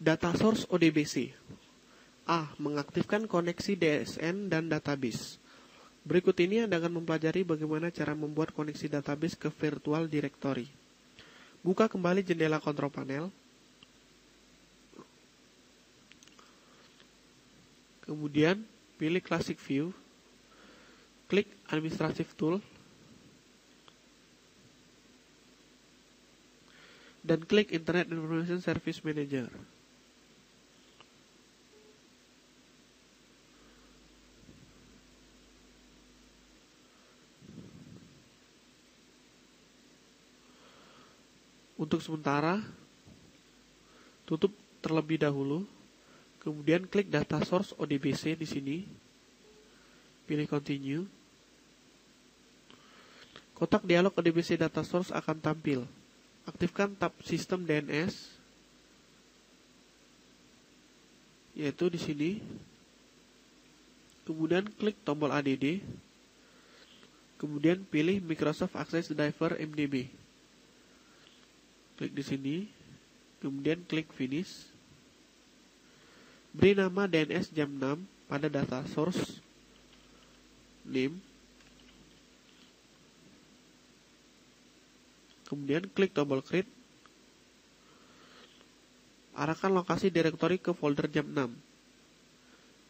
Data source ODBC. A. Mengaktifkan koneksi DSN dan database. Berikut ini Anda akan mempelajari bagaimana cara membuat koneksi database ke virtual directory. Buka kembali jendela kontrol panel. Kemudian pilih Classic View. Klik Administrative Tool. Dan klik Internet Information Service Manager. Untuk sementara, tutup terlebih dahulu. Kemudian klik data source ODBC di sini. Pilih continue. Kotak dialog ODBC data source akan tampil. Aktifkan tab sistem DNS yaitu di sini. Kemudian klik tombol ADD. Kemudian pilih Microsoft Access Driver MDB klik di sini, kemudian klik finish. Beri nama DNS jam 6 pada data source name. Kemudian klik tombol create. Arahkan lokasi direktori ke folder jam 6.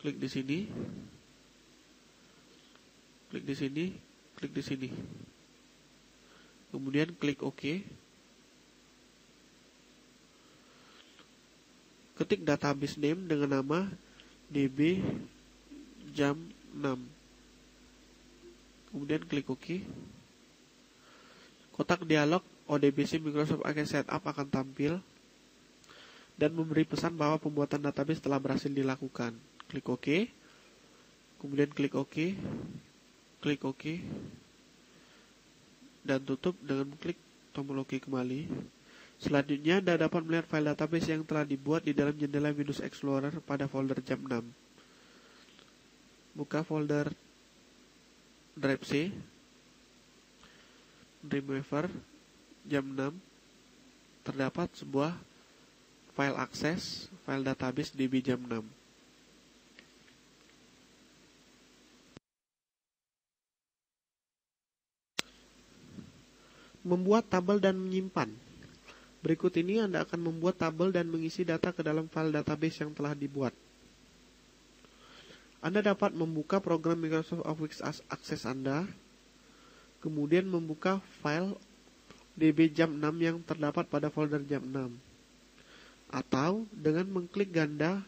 Klik di sini. Klik di sini, klik di sini. Kemudian klik OK. Ketik database name dengan nama db jam 6. Kemudian klik OK. Kotak dialog ODBC Microsoft Access Setup akan tampil dan memberi pesan bahwa pembuatan database telah berhasil dilakukan. Klik OK. Kemudian klik OK. Klik OK. Dan tutup dengan klik tombol OK kembali. Selanjutnya, Anda dapat melihat file database yang telah dibuat di dalam jendela Windows Explorer pada folder jam 6. Buka folder Drive C, Dreamweaver, jam 6. Terdapat sebuah file akses, file database DB jam 6. Membuat tabel dan menyimpan Berikut ini Anda akan membuat tabel dan mengisi data ke dalam file database yang telah dibuat. Anda dapat membuka program Microsoft Office Access Anda, kemudian membuka file db jam 6 yang terdapat pada folder jam 6. Atau dengan mengklik ganda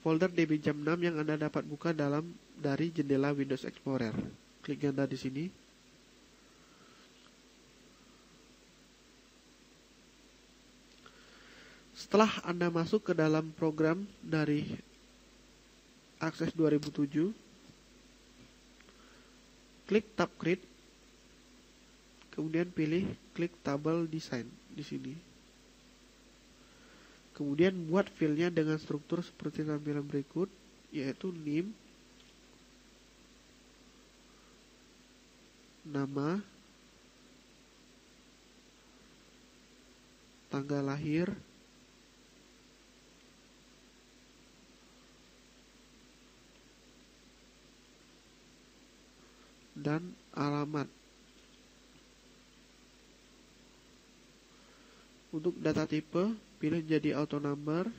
folder db jam 6 yang Anda dapat buka dalam dari jendela Windows Explorer. Klik ganda di sini. Setelah Anda masuk ke dalam program dari Access 2007, klik tab Create, kemudian pilih klik Table Design di sini. Kemudian buat filenya dengan struktur seperti tampilan berikut, yaitu name, nama, tanggal lahir, dan alamat. Untuk data tipe, pilih jadi auto number,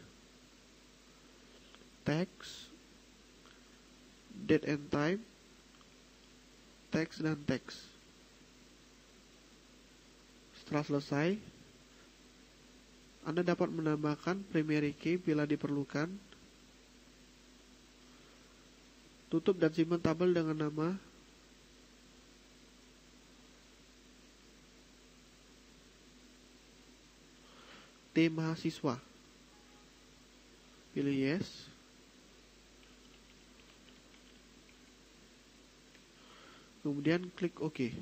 text, date and time, text dan text. Setelah selesai, Anda dapat menambahkan primary key bila diperlukan. Tutup dan simpan tabel dengan nama T mahasiswa. Pilih yes. Kemudian klik OK.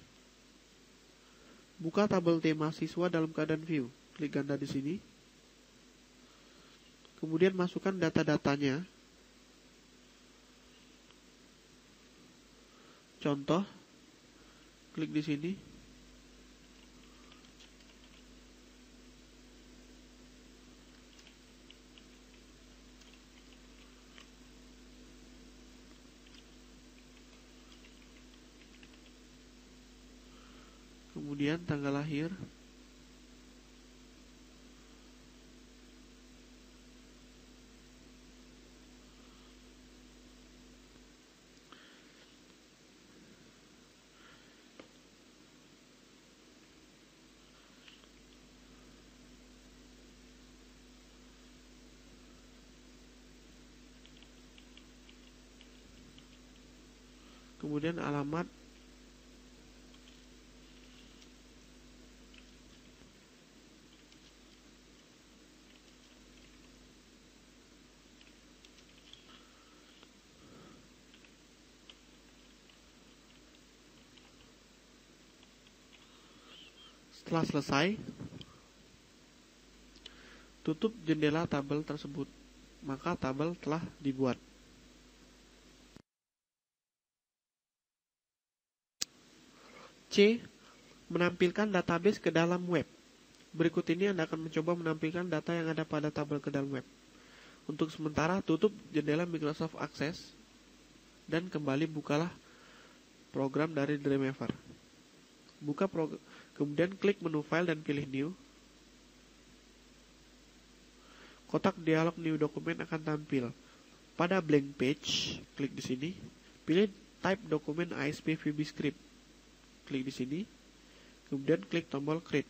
Buka tabel T mahasiswa dalam keadaan view. Klik ganda di sini. Kemudian masukkan data-datanya. Contoh, klik di sini. Kemudian tanggal lahir, kemudian alamat Setelah selesai, tutup jendela tabel tersebut, maka tabel telah dibuat. C. Menampilkan database ke dalam web. Berikut ini Anda akan mencoba menampilkan data yang ada pada tabel ke dalam web. Untuk sementara, tutup jendela Microsoft Access dan kembali bukalah program dari Dreamweaver. Buka program, kemudian klik menu File dan pilih New. Kotak dialog New Document akan tampil. Pada blank page, klik di sini, pilih Type Dokumen ASP VB Script klik di sini, kemudian klik tombol create.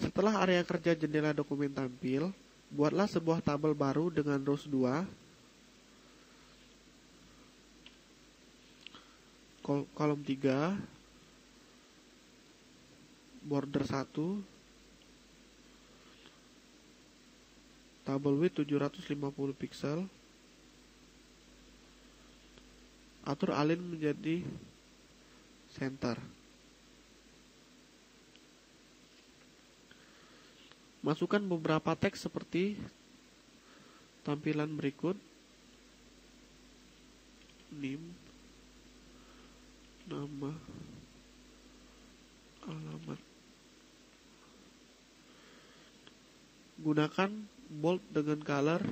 Setelah area kerja jendela dokumen tampil, buatlah sebuah tabel baru dengan rows 2, kol kolom 3, border 1, tabel width 750 pixel, atur alin menjadi center. Masukkan beberapa teks seperti tampilan berikut. NIM nama alamat gunakan bold dengan color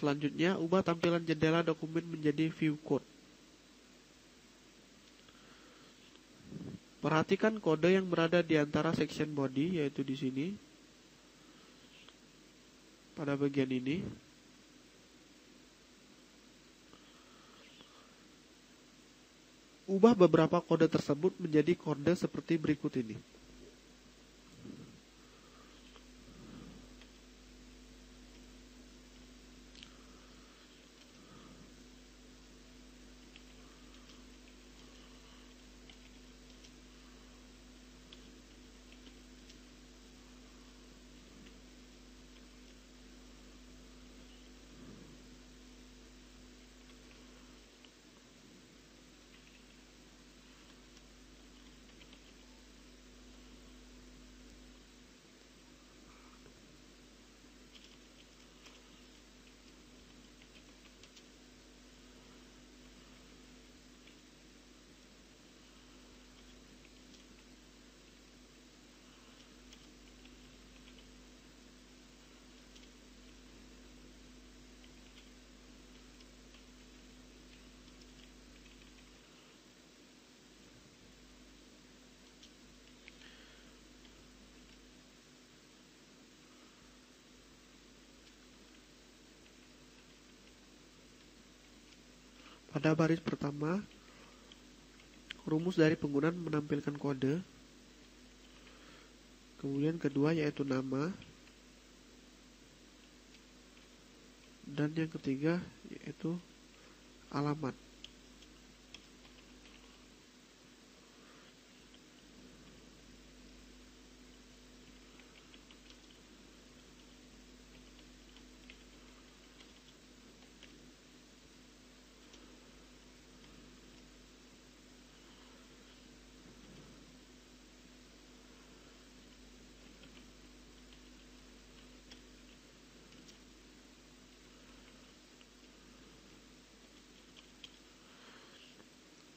Selanjutnya, ubah tampilan jendela dokumen menjadi view code. Perhatikan kode yang berada di antara section body, yaitu di sini. Pada bagian ini. Ubah beberapa kode tersebut menjadi kode seperti berikut ini. Pada baris pertama, rumus dari penggunaan menampilkan kode. Kemudian kedua yaitu nama. Dan yang ketiga yaitu alamat.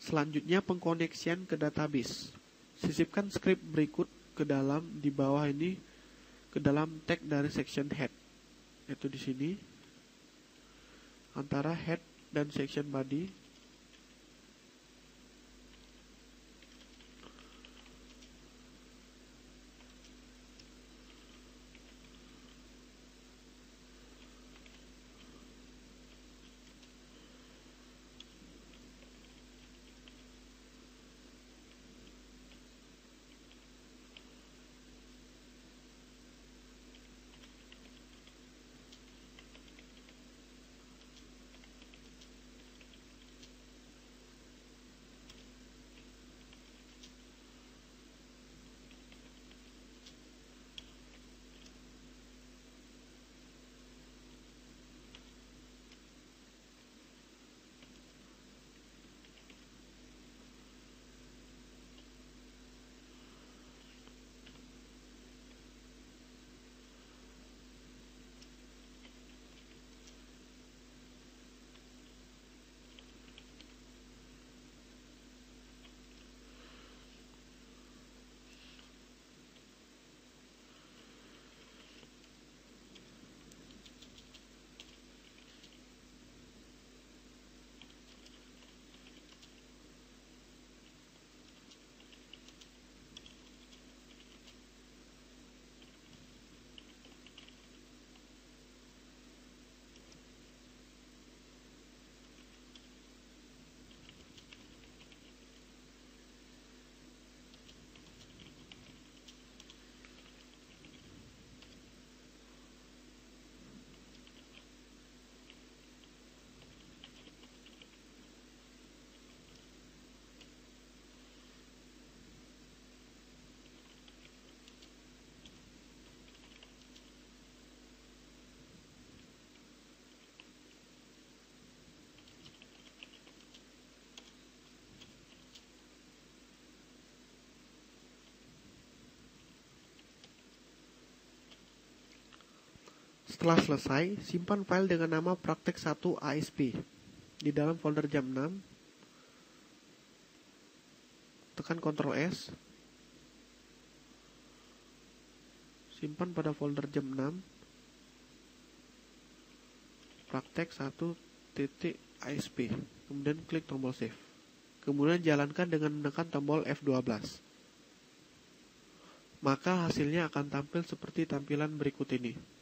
Selanjutnya pengkoneksian ke database. Sisipkan script berikut ke dalam di bawah ini ke dalam tag dari section head. Yaitu di sini. Antara head dan section body Setelah selesai, simpan file dengan nama praktek 1 ASP di dalam folder jam 6. Tekan Ctrl S. Simpan pada folder jam 6. Praktek 1 titik ASP. Kemudian klik tombol save. Kemudian jalankan dengan menekan tombol F12. Maka hasilnya akan tampil seperti tampilan berikut ini.